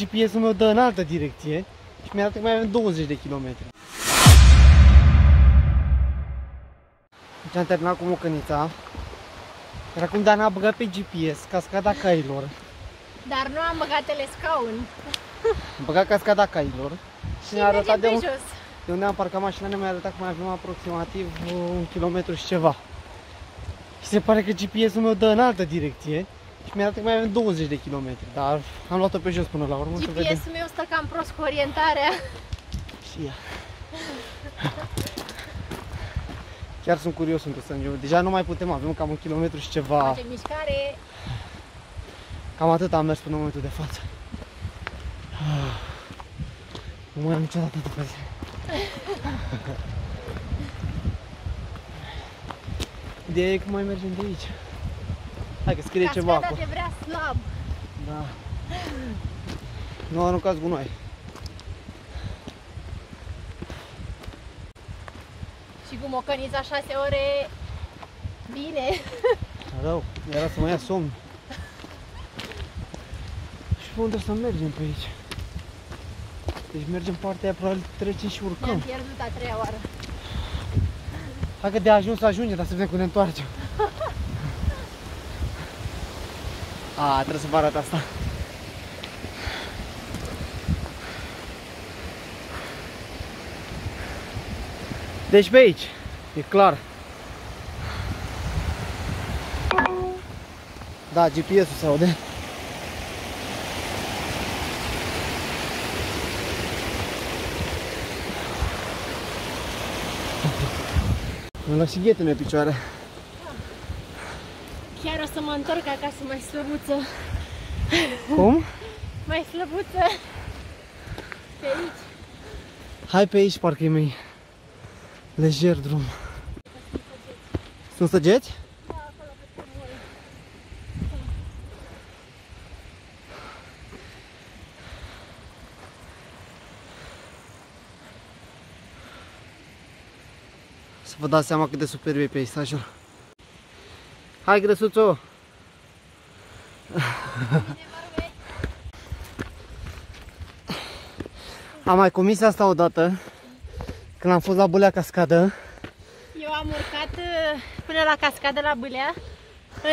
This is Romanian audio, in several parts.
GPS-ul meu dă în altă direcție și mi arată că mai avem 20 de kilometri. Deci am terminat cu mocănița. Iar acum Dana a băgat pe GPS cascada cailor. Dar nu am băgat telescaun. Am băgat cascada cailor și, Și ne-a arătat de, mergem un, pe jos. de unde am parcat mașina, ne-a arătat că mai avem aproximativ uh, un kilometru și ceva. Și se pare că GPS-ul meu dă în altă direcție și mi arată că mai avem 20 de kilometri, dar am luat-o pe jos până la urmă să vedem. GPS-ul meu stă cam prost cu orientarea. Și ea. Chiar sunt curios unde să ajungem. Deja nu mai putem, avem cam un kilometru și ceva. Face mișcare. Cam atât am mers până în momentul de față. Nu mai am niciodată după zi. Ideea e că mai mergem de aici. Hai că scrie ceva Cascada acolo. te vrea slab. Da. Nu aruncați gunoi. Și cu mocănița 6 ore, bine. Rău, era să mă ia somn. Și pe unde să mergem pe aici? Deci mergem partea aia, probabil trecem și Ne-am urcăm. pierdut a treia oară. Hai că de ajuns să ajungem, dar să vedem cum ne întoarcem. A, trebuie să vă arăt asta. E clar. Da, GPS-ul se aude. Mă las și ghete pe. Chiar o să mă întorc acasă mai slăbuță. Cum? Mai slăbuță. Pe aici. Hai pe aici, parcă e mai lejer drum. Sunt săgeți? Să vă dați seama cât de superb e peisajul. Hai, grăsuțo! Am mai comis asta odată, când am fost la Bulea Cascadă. Eu am urcat uh, până la cascadă la Bâlea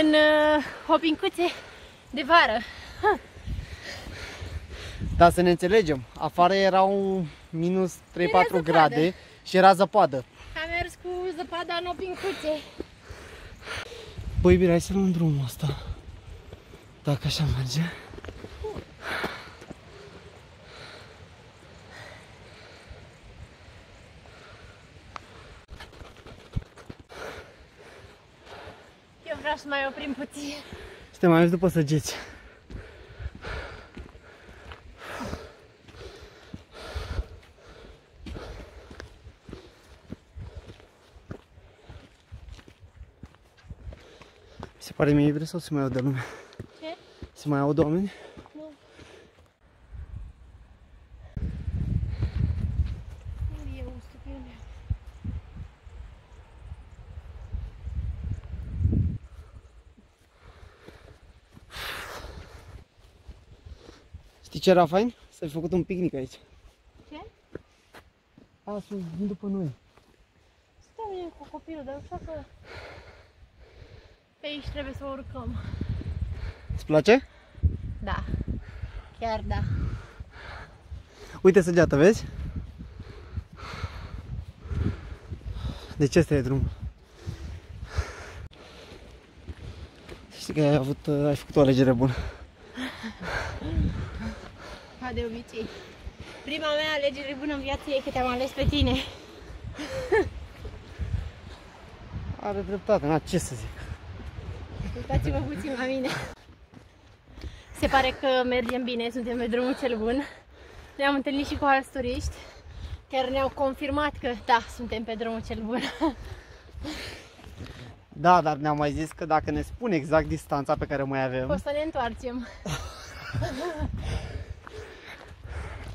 în uh, hopincuțe de vară. Dar să ne înțelegem, afară erau minus 3-4 zăpadă. grade și era zăpadă. Am mers cu zăpada în hopincuțe. Băi, bine, hai să luăm drumul ăsta. Dacă așa merge. Eu vreau să mai oprim puțin. Suntem mai după săgeți. Mi se pare mie iubire sau se mai audă lume? Ce? Se mai audă oameni? Nu. Nu e un stupid meu. Știi ce era fain? Să fi făcut un picnic aici. Ce? A, sunt vin după noi. Stăm eu cu copilul, dar așa că... Pe aici trebuie să urcăm. Îți place? Da. Chiar da. Uite săgeată, vezi? Deci ăsta e drumul. Știi că ai, avut, ai făcut o alegere bună. Ca de obicei. Prima mea alegere bună în viață e că te-am ales pe tine. Are dreptate, na, ce să zic. Uitați-vă puțin la mine. Se pare că mergem bine, suntem pe drumul cel bun. Ne-am întâlnit și cu alți turiști. Chiar ne-au confirmat că da, suntem pe drumul cel bun. Da, dar ne-am mai zis că dacă ne spune exact distanța pe care o mai O avem, să ne întoarcem.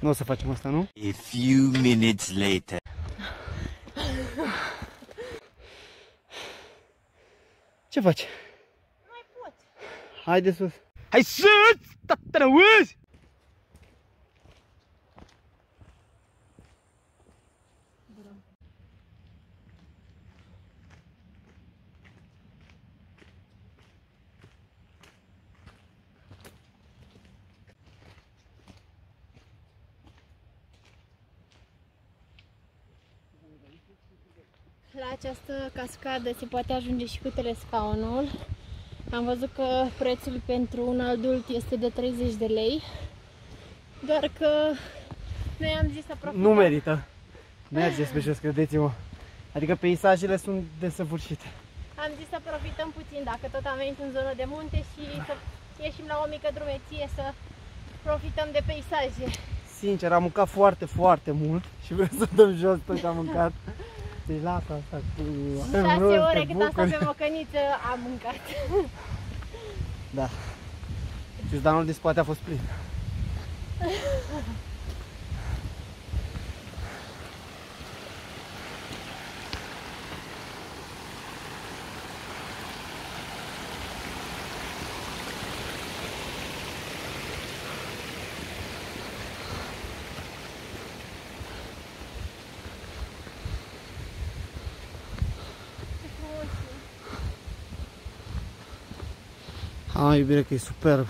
nu o să facem asta, nu? A few minutes later. Ce faci? Nu mai pot. Hai de sus. Hai sus! Tata na wuz! La această cascadă se poate ajunge și cu telescaunul. Am văzut că prețul pentru un adult este de 30 de lei. Doar că noi am zis să profităm. Nu merită. Mergeți pe jos, credeți-mă. Adică peisajele sunt desăvârșite. Am zis să profităm puțin, dacă tot am venit în zonă de munte și să ieșim la o mică drumeție să profităm de peisaje. Sincer, am mâncat foarte, foarte mult și vreau să dăm jos tot ce am mâncat. Deci lasă asta cu... avem 6 rost, ore te cât am stat bucuri. pe mocăniță am mâncat. Da. Și danul de spate a fost plin. Hai, iubire, că e superb.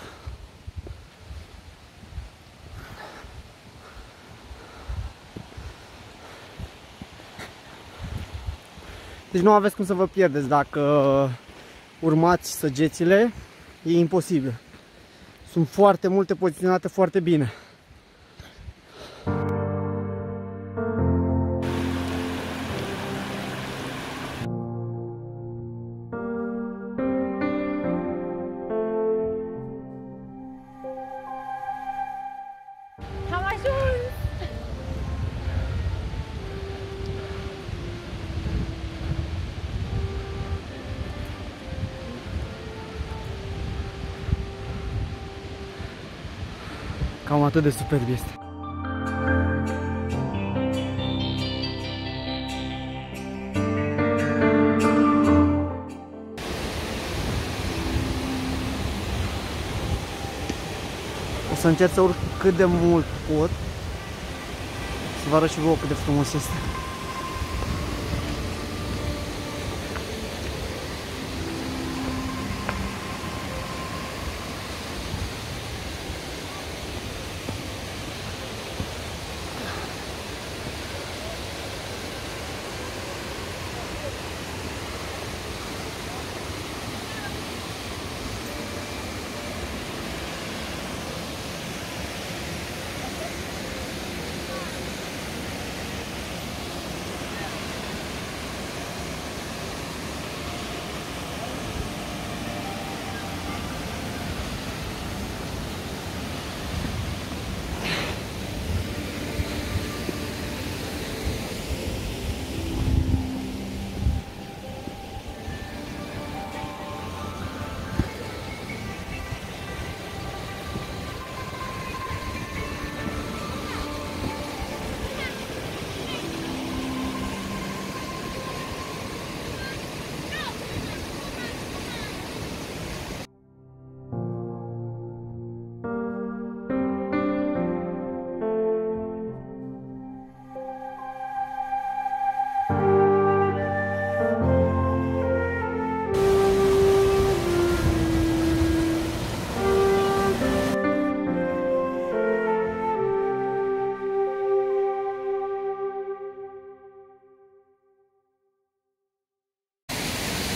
Deci nu aveți cum să vă pierdeți dacă urmați săgețile, e imposibil. Sunt foarte multe poziționate foarte bine. Cam atât de superb este. O să încerc să urc cât de mult pot. Să vă arăt și vouă cât de frumos este.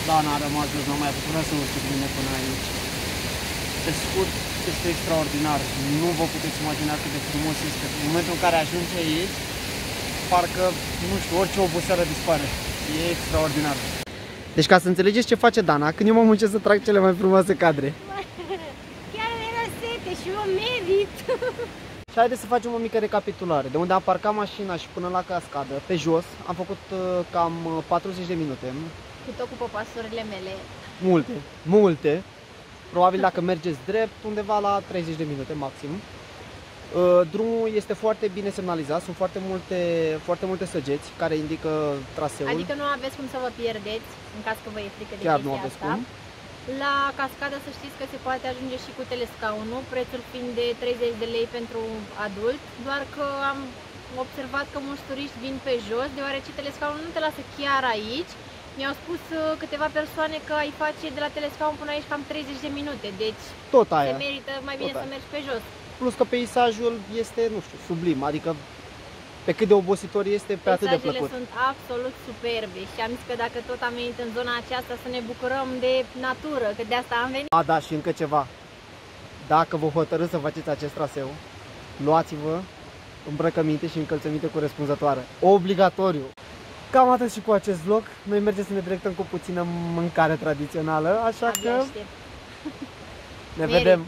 Da, n-a rămas jos, n-am mai putut să urc cu mine până aici. Pe scurt, este extraordinar. Nu vă puteți imagina cât de frumos este. În momentul în care ajungi aici, parcă, nu știu, orice oboseală dispare. E extraordinar. Deci ca să înțelegeți ce face Dana, când eu mă muncesc să trag cele mai frumoase cadre. Chiar era sete și eu merit! Și haideți să facem o mică recapitulare. De unde am parcat mașina și până la cascadă, pe jos, am făcut uh, cam uh, 40 de minute. Cu tot cu popasurile mele. Multe, multe. Probabil dacă mergeți drept, undeva la 30 de minute maxim. Uh, Drumul este foarte bine semnalizat, sunt foarte multe, foarte multe săgeți care indică traseul. Adică nu aveți cum să vă pierdeți în caz că vă e frică de Chiar nu chestia aveți asta. cum. La cascadă să știți că se poate ajunge și cu telescaunul, prețul fiind de 30 de lei pentru adult, doar că am observat că mulți turiști vin pe jos, deoarece telescaunul nu te lasă chiar aici. Mi-au spus uh, câteva persoane că ai face de la telescaun până aici cam 30 de minute, deci Tot se aia. merită mai bine Tot să aia. mergi pe jos. Plus că peisajul este, nu știu, sublim, adică Pe cât de obositor este, pe atât de Peisajele plăcut. sunt absolut superbe și am zis că dacă tot am venit în zona aceasta să ne bucurăm de natură, că de asta am venit. A, da, și încă ceva. Dacă vă hotărâți să faceți acest traseu, luați-vă îmbrăcăminte și încălțăminte corespunzătoare. Obligatoriu! Cam atât și cu acest vlog. Noi mergem să ne directăm cu puțină mâncare tradițională, așa Abia că aștept. ne Merit. vedem